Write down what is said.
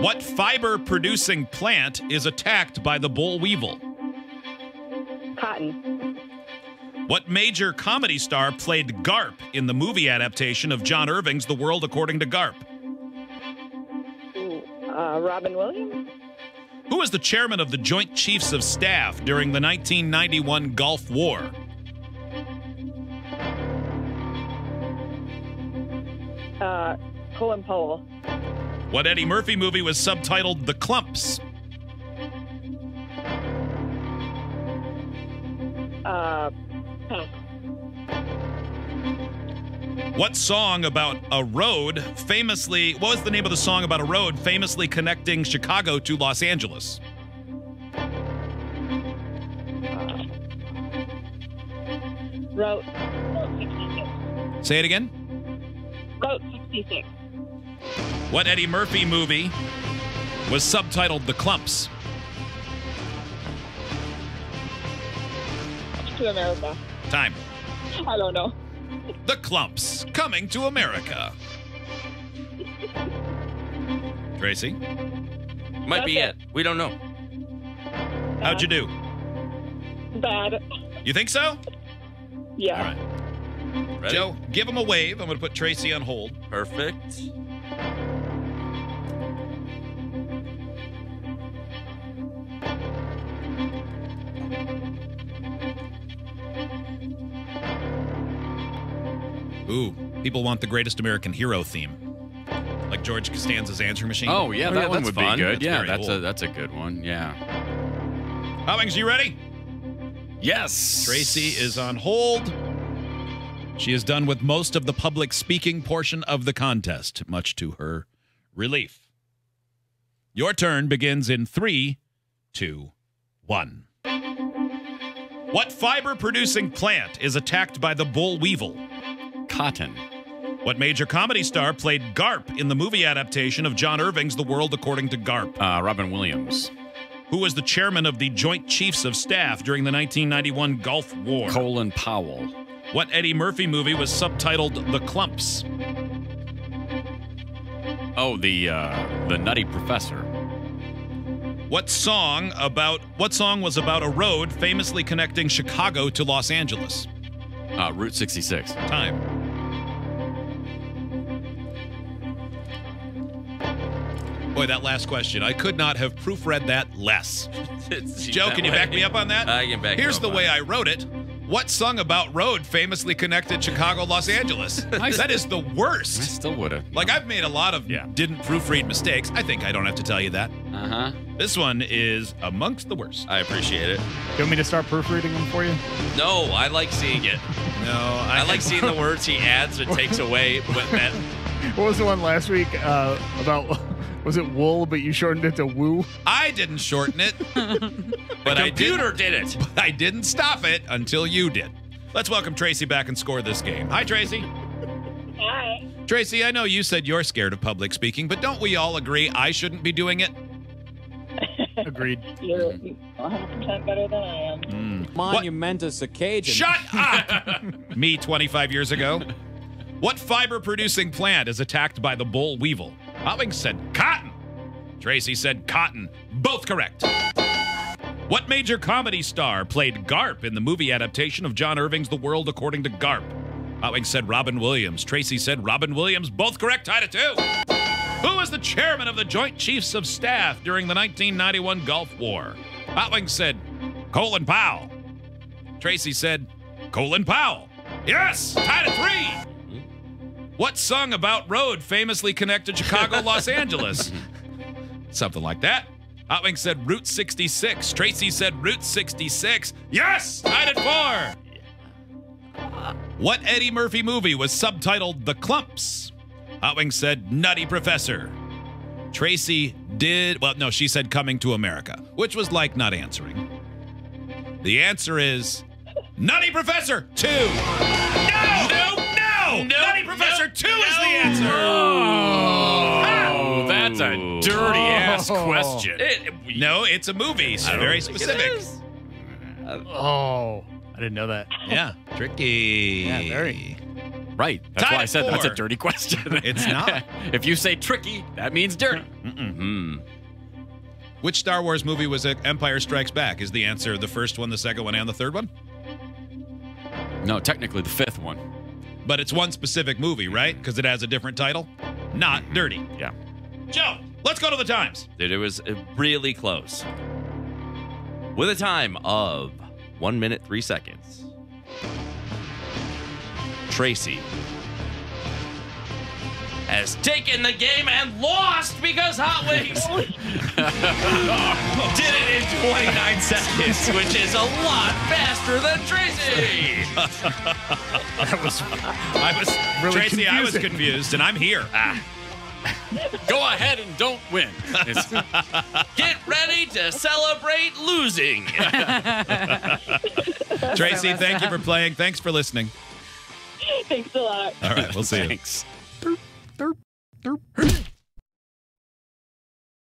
What fiber producing plant is attacked by the boll weevil? Cotton. What major comedy star played Garp in the movie adaptation of John Irving's The World According to Garp? Ooh, uh, Robin Williams. Who was the chairman of the Joint Chiefs of Staff during the 1991 Gulf War? Uh, What Eddie Murphy movie was subtitled The Klumps? Uh, pass. What song about a road famously, what was the name of the song about a road famously connecting Chicago to Los Angeles? 66. Say it again. Route 66. What Eddie Murphy movie was subtitled The Klumps? To America. Time. I don't know. The Klumps coming to America. Tracy, Might be That's it. We don't know. how'd you do? Bad. You think so? Yeah. All right. Ready? Joe, give him a wave. I'm going to put Tracy on hold. Perfect. Ooh, people want the greatest American hero theme. Like George Costanza's answering machine. Oh yeah, Oh, that yeah, one would fun. be good. That's yeah, very that's a that's a good one. Yeah. Hot Wings, you ready? Yes. Tracy is on hold. She is done with most of the public speaking portion of the contest, much to her relief. Your turn begins in three, two, one. What fiber producing plant is attacked by the boll weevil? cotton. What major comedy star played Garp in the movie adaptation of John Irving's The World According to Garp? Uh, Robin Williams. Who was the chairman of the Joint Chiefs of Staff during the 1991 Gulf War? Colin Powell. What Eddie Murphy movie was subtitled The Klumps? Oh, the uh, the Nutty Professor. What song about what song was about a road famously connecting Chicago to Los Angeles? Uh, Route 66. Time. Boy, that last question. I could not have proofread that less. Joe, that can you back me up on that? I can back you Here's the way. I wrote it. What song about road famously connected Chicago, Los Angeles? That is the worst. I still would have. Like I've made a lot of Yeah. didn't proofread mistakes. I think I don't have to tell you that. Uh huh. This one is amongst the worst. I appreciate it. You want me to start proofreading them for you? No, I like seeing it. No, I like seeing the words he adds or takes away. What that What was the one last week uh, about? Was it wool, but you shortened it to woo? I didn't shorten it, but I did. computer did it. But I didn't stop it until you did. Let's welcome Tracy back and score this game. Hi, Tracy. Hi. Tracy, I know you said you're scared of public speaking, but don't we all agree I shouldn't be doing it? Agreed. You're 100% better than I am. Mm. monumentous occasion. Shut up! Me 25 years ago. What fiber producing plant is attacked by the boll weevil? Hotwing said cotton. Tracy said cotton. Both correct. What major comedy star played Garp in the movie adaptation of John Irving's The World According to Garp? Hotwing said Robin Williams. Tracy said Robin Williams. Both correct. Tied at two. Who was the chairman of the Joint Chiefs of Staff during the 1991 Gulf War? Hotwing said Colin Powell. Tracy said Colin Powell. Yes, tied at three. What song about road famously connected Chicago, Los Angeles? Something like that. Hotwing said Route 66. Tracy said Route 66. Yes, tied at four. What Eddie Murphy movie was subtitled The Klumps? Hotwing said Nutty Professor. Tracy did, well, no, she said Coming to America, which was like not answering. The answer is Nutty Professor 2. 2 is the answer. Oh, that's a dirty ass Oh. question. It, No, it's a movie. It's very think it specific. is. Oh, I didn't know that. Yeah, tricky. Yeah, very. Right. That's Tied why I at said that's a four. dirty question. It's not. if you say tricky, that means dirty. Hmm. Which Star Wars movie was it? Empire Strikes Back? Is the answer the first one, the second one, and the third one? No, technically the fifth one. But it's one specific movie, right? Because it has a different title. Not dirty. Yeah. Joe, let's go to the times. Dude, it was uh, really close. With a time of one minute, three seconds. Tracy has taken the game and lost because Hot Wings did it in 29 seconds, which is a lot faster than Tracy. That was I was Really Tracy. I was confused, and I'm here. Ah. Go ahead and don't win. Get ready to celebrate losing. Tracy, thank you for playing. Thanks for listening. Thanks a lot. All right, we'll see you. Thanks. Derp, derp.